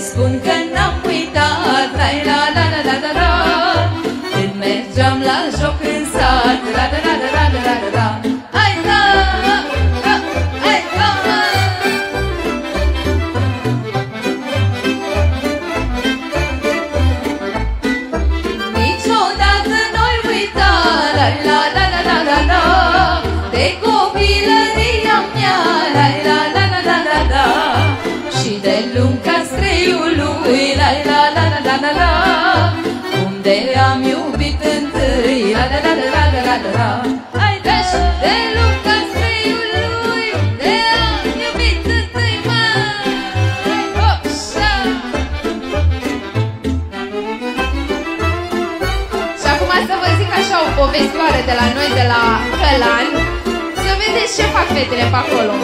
spun că la Unde am iubit întâi. La la la la la la la. La Haideți de Luca lui De am iubit întâi mai Așa Și acum să vă zic așa o povestioare de la noi de la Călan Să vedeți ce fac fetele pe acolo.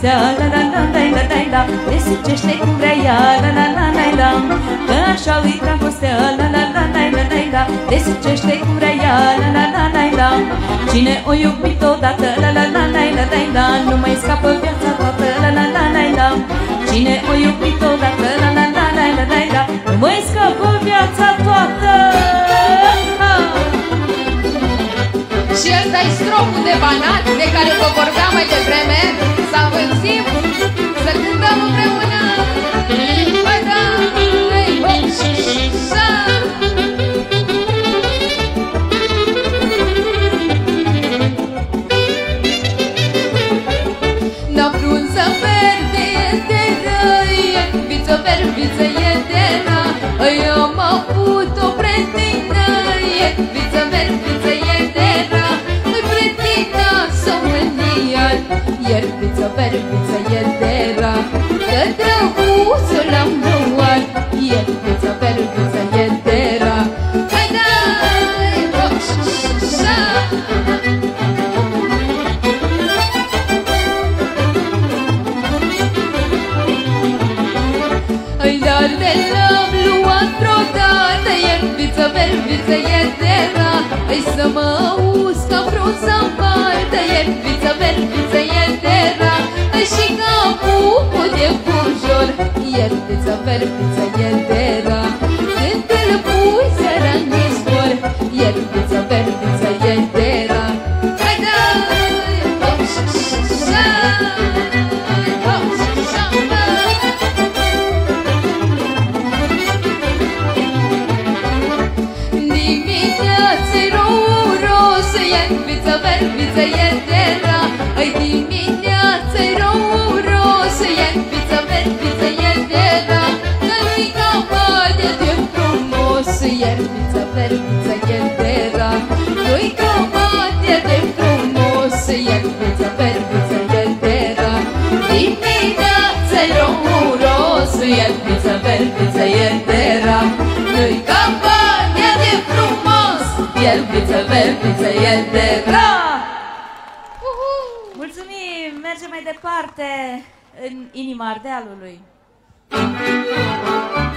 Dragostea, la la la la la la la Te sucește cum vrea ea, la la la la la Că așa e dragostea, la la la la la la la Te sucește cum vrea ea, la la la la la Cine o iubit odată, la la la la la la la Nu mai scapă viața toată, la la la la la Cine o iubit odată, la la la la la la la Nu mai scapă viața toată Și ăsta e stropul de banat de care vă vorbeam mai devreme. Să învârțim, să cântăm împreună. Hai da, hai, hop, și-și-și-șa. Na frunza verde e terra e viță verbiță e terra Eu am avut o Iar viță verbiță e terra Că drăguțul am luat E viță verbiță verbiță, e terra Nu-i capate de frumos E viță, verbiță, e terra Mulțumim! Mergem mai departe în inima Ardealului. La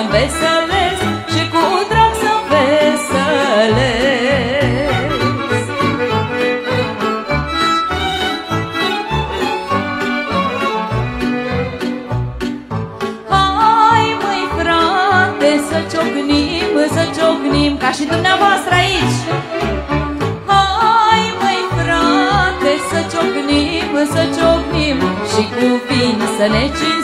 să-mi veselesc Și cu drag să-mi veselesc Hai măi frate să ciocnim, să ciocnim Ca și dumneavoastră aici. Hai măi frate să ciocnim, să ciocnim Și cu vin să ne cinstim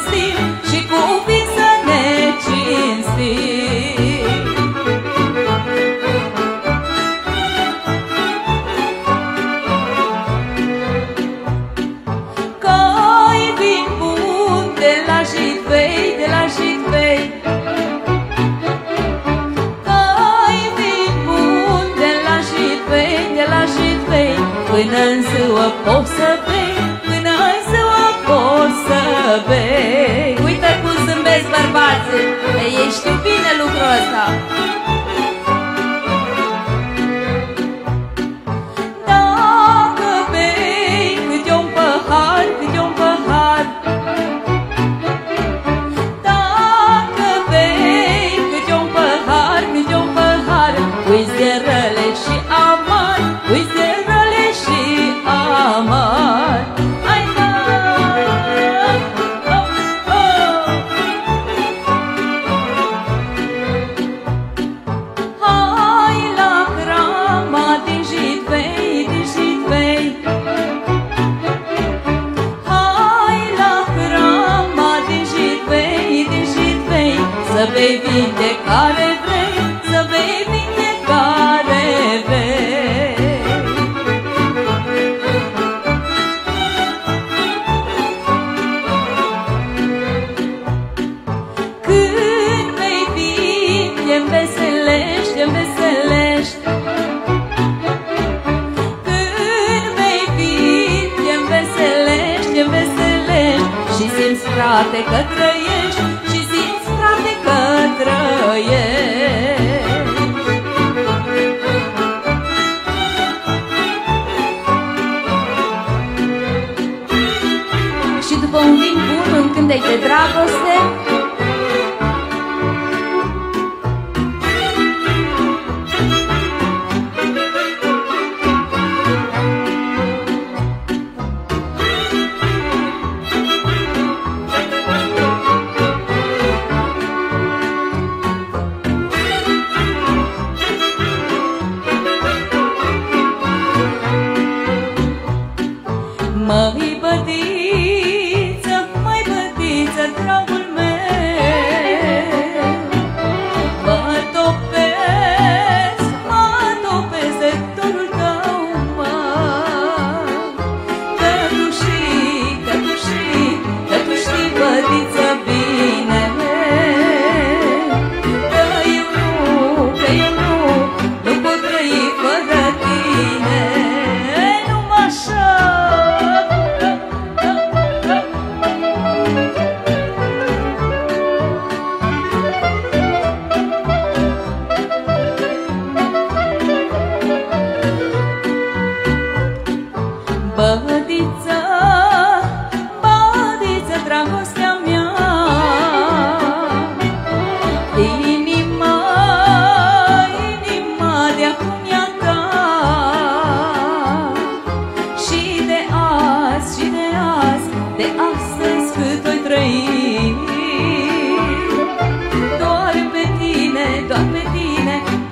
Până în ziua poți să bei, până în ziua poți să bei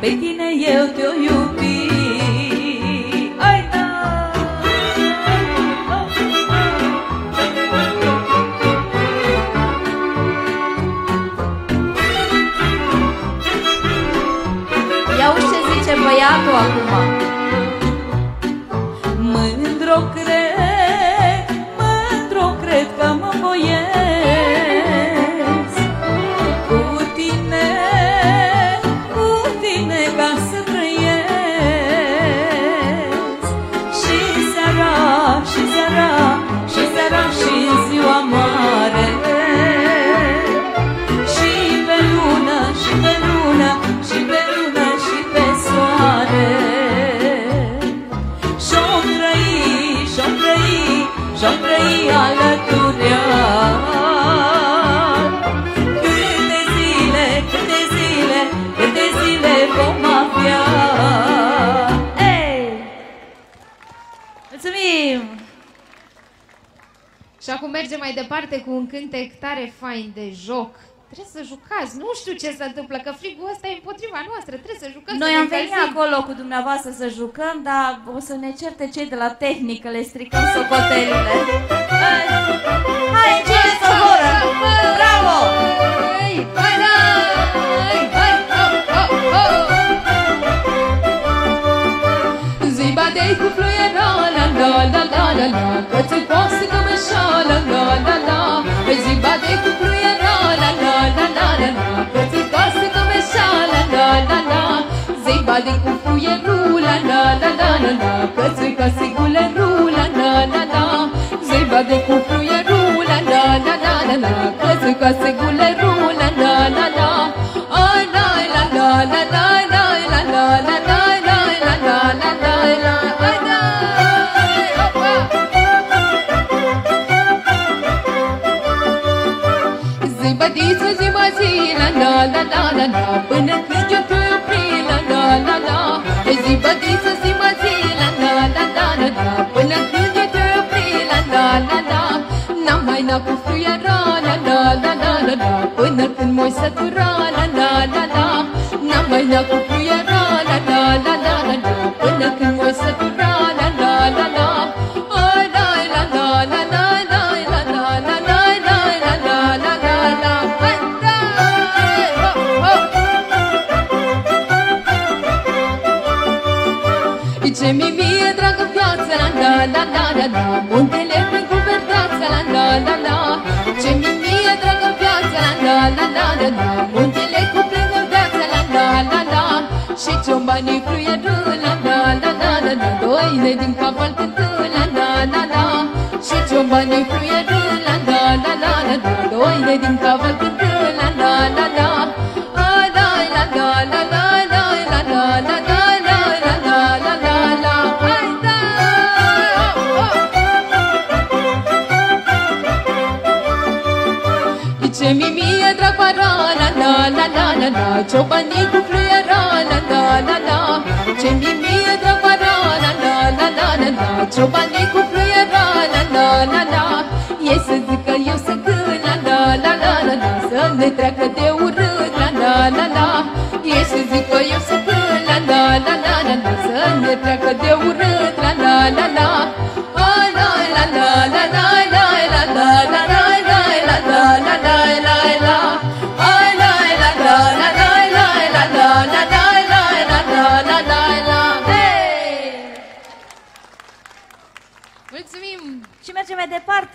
Pe tine eu te iubesc. Merge mai departe cu un cântec tare fain de joc. Trebuie să jucați, nu știu ce se întâmplă, că frigul ăsta e împotriva noastră, trebuie să jucăm. Noi să am venit acolo cu dumneavoastră să jucăm, dar o să ne certe cei de la tehnică, le stricăm socotelile. Hai, ce să voră! Bravo! Hai. Pățăcoasă cămășală, la la la Pe zimba de cuplu era, la la la la la la Pățăcoasă cămășală, la la la Zimba de cuplu era, la la la la la la Pățăcoasă guleru, la la la la Zimba de cuplu era, la la la la la Pățăcoasă guleru, Până trece câmpila, la la la Zi bătiță, zi bătila, la la la la la Până trece câmpila, la la la N-am mai n-a cu fluiera, la la la la la Până când m-oi sătura, la la banii fluie la da da da da da Doile din cap al la da da da Și ciobanii fluie la da da da da da Doile din cap al la da da da Ce mi mie drag la la la la la la Ciobanii cu ciobane cu fluiera La la la la E să zică eu să cânt La la la la la la Să ne treacă de urât La la la la E să zică eu să cânt La la la la la la Să ne treacă de urât La la la la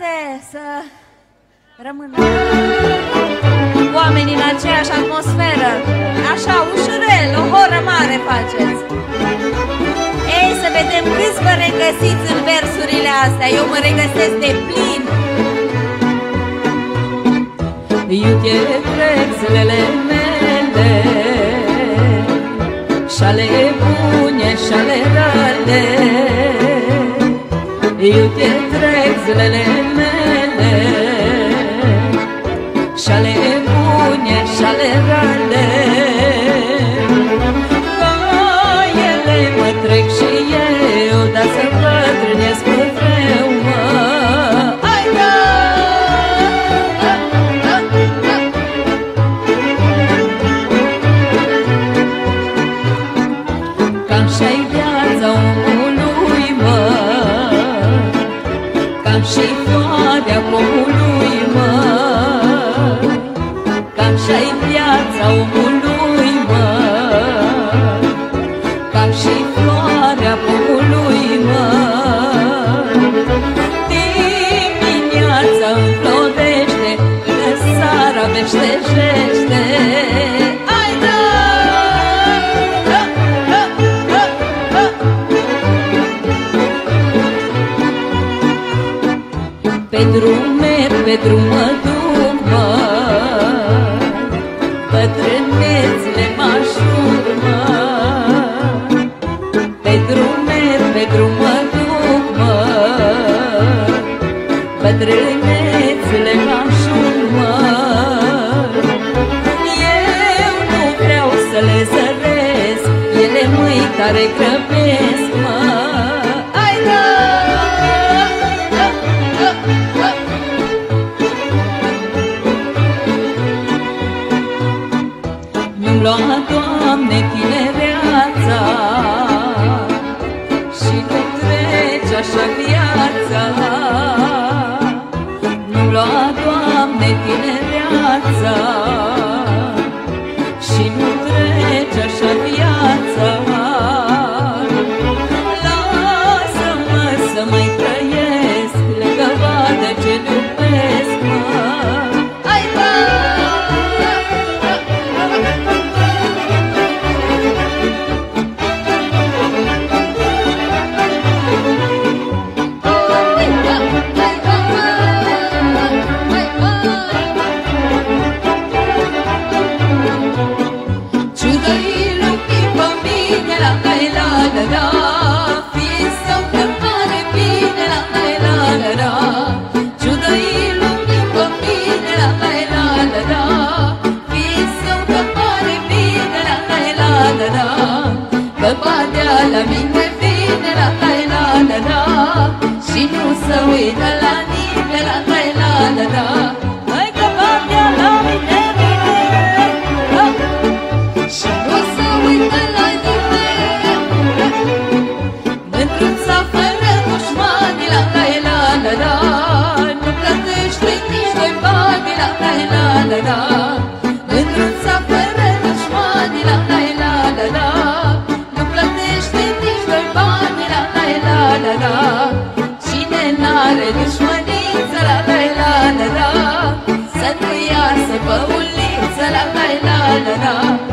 frate, să rămână oamenii în aceeași atmosferă. Așa, ușurel, o horă mare faceți. Ei, să vedem câți vă regăsiți în versurile astea. Eu mă regăsesc de plin. Iute frexlele mele Și ale bune și ale rale eu te întreg zilele mele. pe drumul tine viața. terra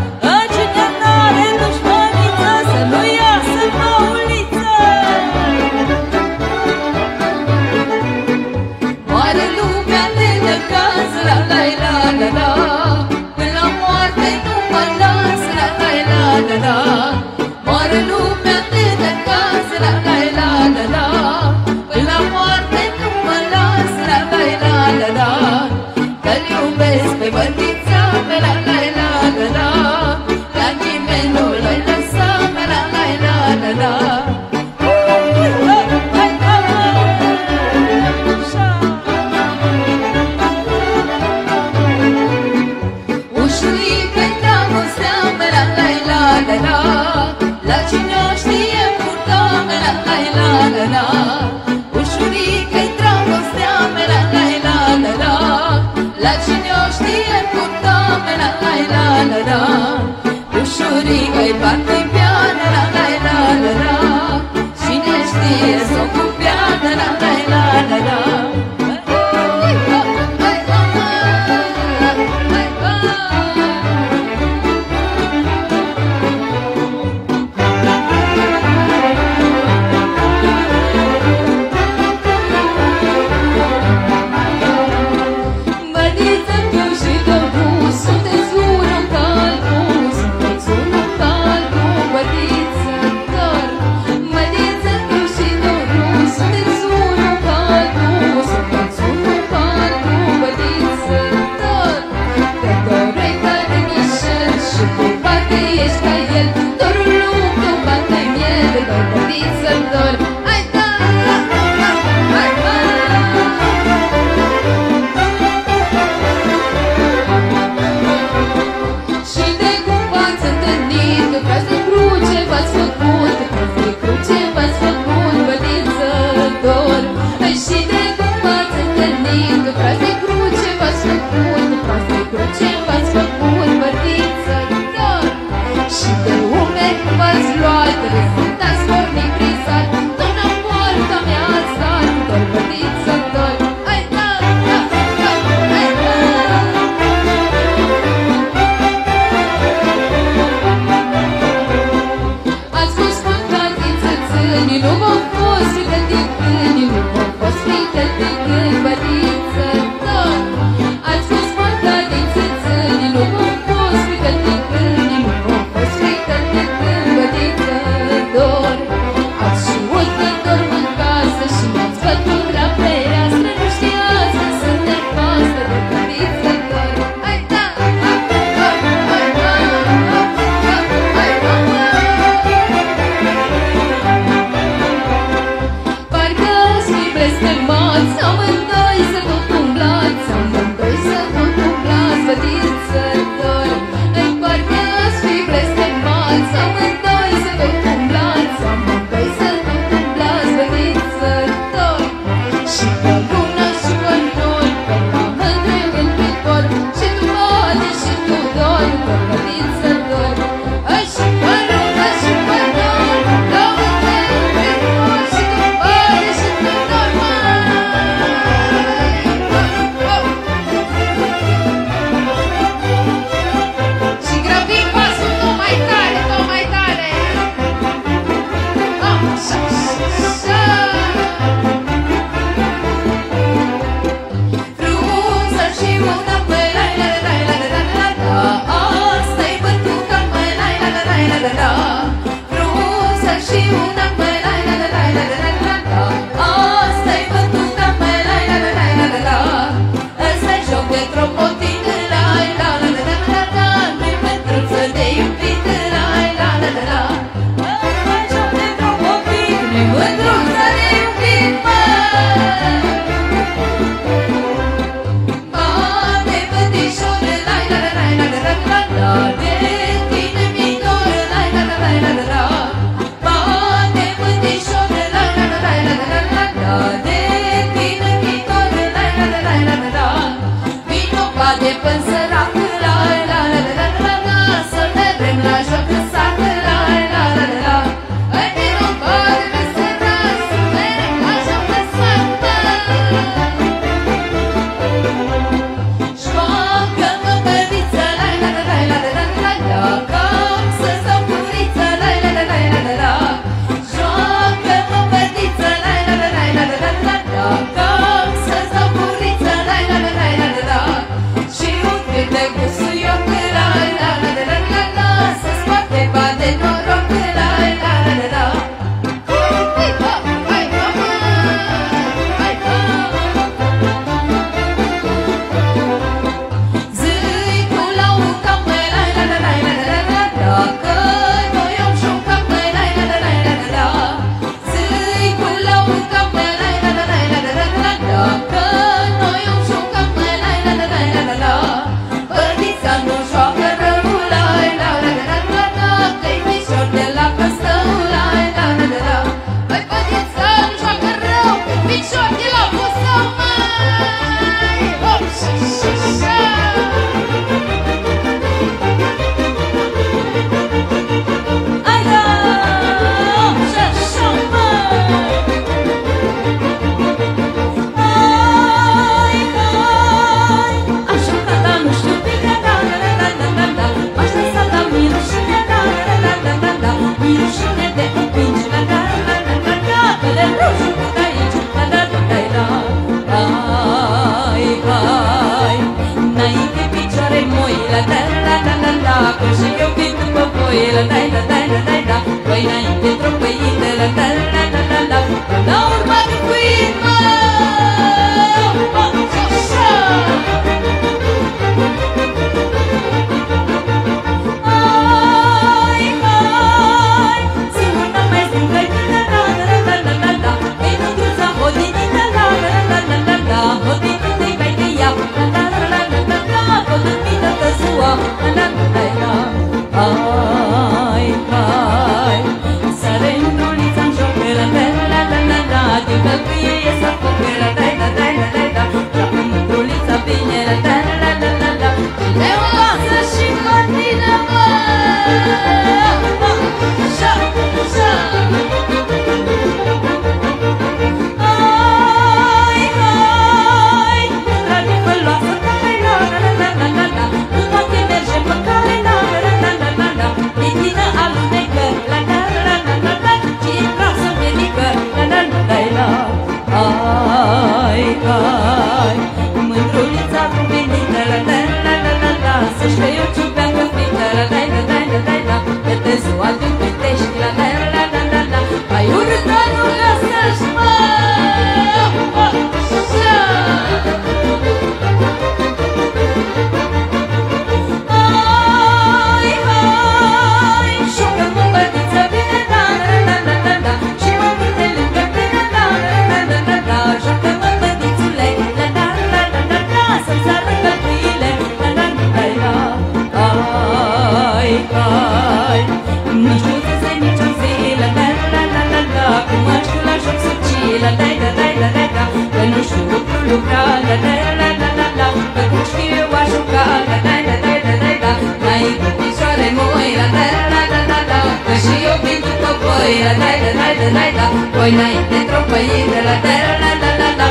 la la la la la la la Că nu știu lucru lucra la la la la la la Că cum știu eu aș juca la la la la la la la Mai cu picioare moi la la la la la la Că și eu vin după voi la la la la la la la Voi înainte într-o păină la la la la la la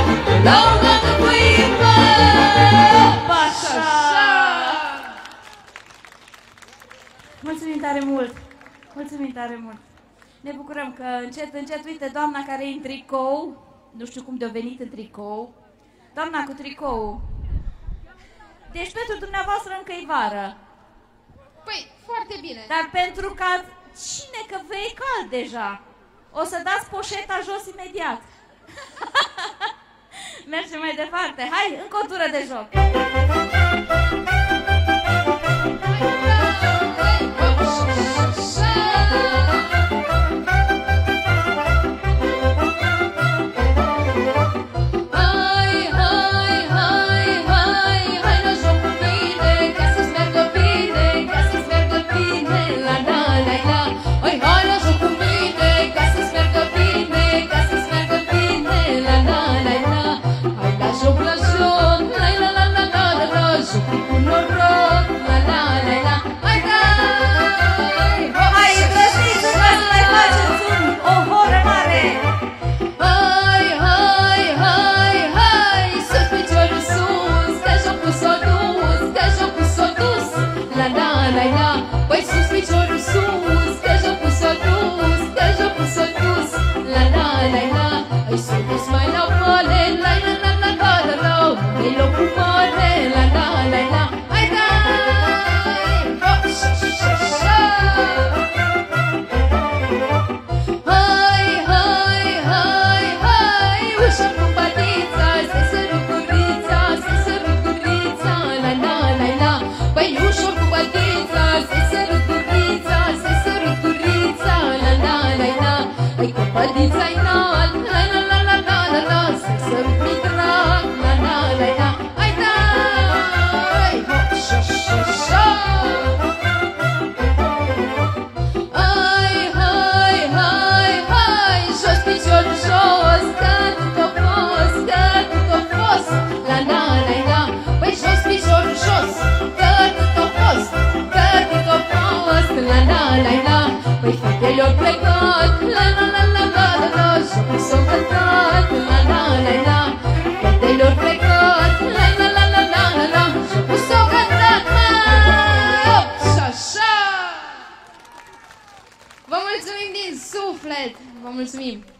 La un loc în păină Mulțumim tare mult! Mulțumim tare mult! Ne bucurăm că încet, încet, uite, doamna care e în tricou, nu știu cum de-a venit în tricou, doamna cu tricou. Deci pentru dumneavoastră încă e vară. Păi, foarte bine. Dar pentru că cine că vei e cald deja, o să dați poșeta jos imediat. Mergem mai departe. Hai, încă o tură de joc. Vă mulțumim din suflet! Vă mulțumim!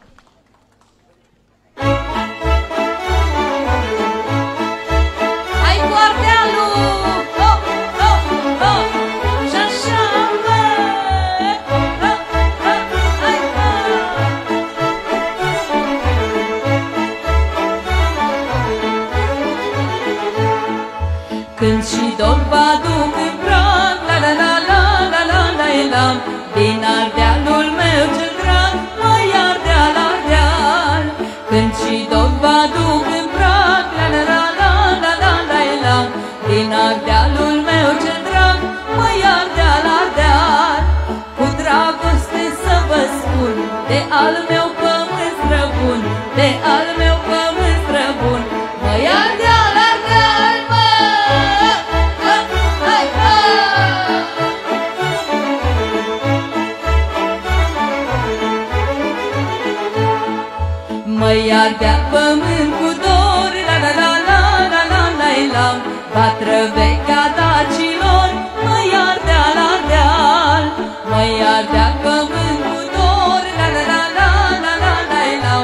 ardea pământ cu dor La la la la la la la la Va trăveca dacilor Mai ardea la deal Mai ardea pământ cu dor La la la la la la la la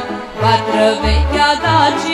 Va trăveca dacilor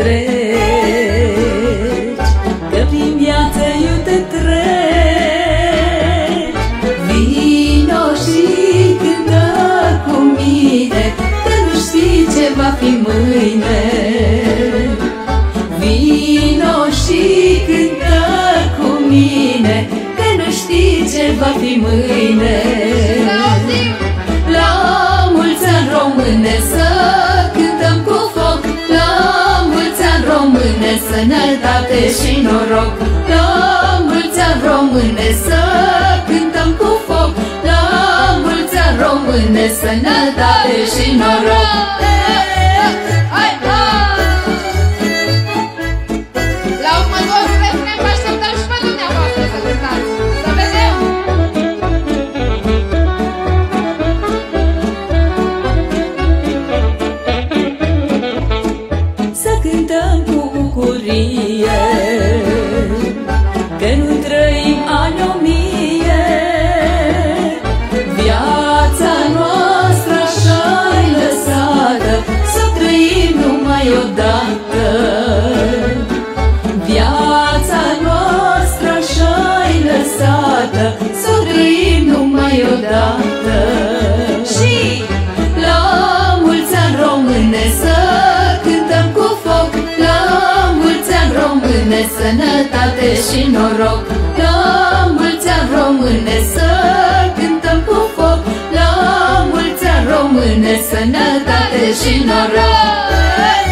treci Că prin viață eu te treci. Vino și cântă cu mine Că nu știi ce va fi mâine. Vino și cântă cu mine Că nu știi ce va fi mâine. La mulți ani române să cântă sănătate și noroc. La mulți ani române să cântăm cu foc. La mulți ani române, sănătate și noroc. Hey! dată Și la mulți ani române să cântăm cu foc. La mulți ani române sănătate și noroc. La mulți ani române să cântăm cu foc. La mulți ani române sănătate și noroc.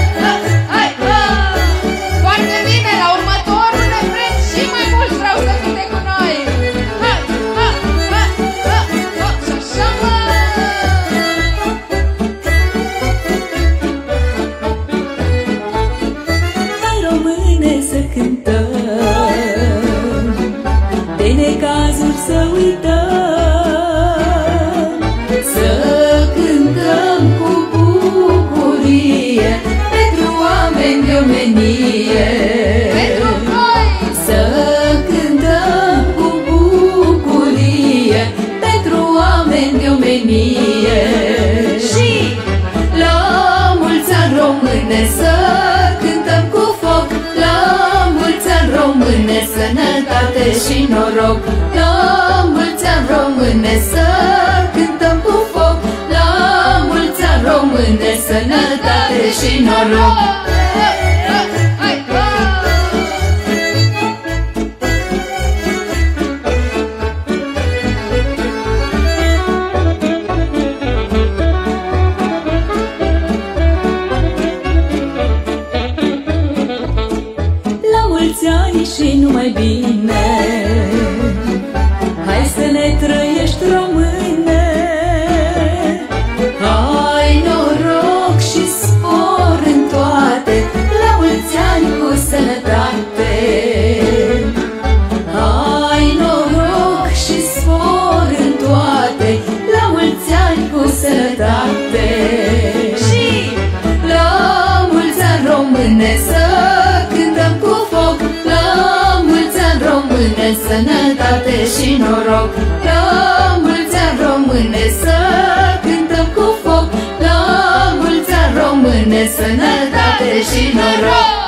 române să cântăm cu foc. La mulți ani române, sănătate și noroc. La mulți ani române să cântăm cu foc. La mulți ani române, sănătate și noroc. Și noroc. La mulți ani române Să cântăm cu foc. La mulți ani române Sănătate și noroc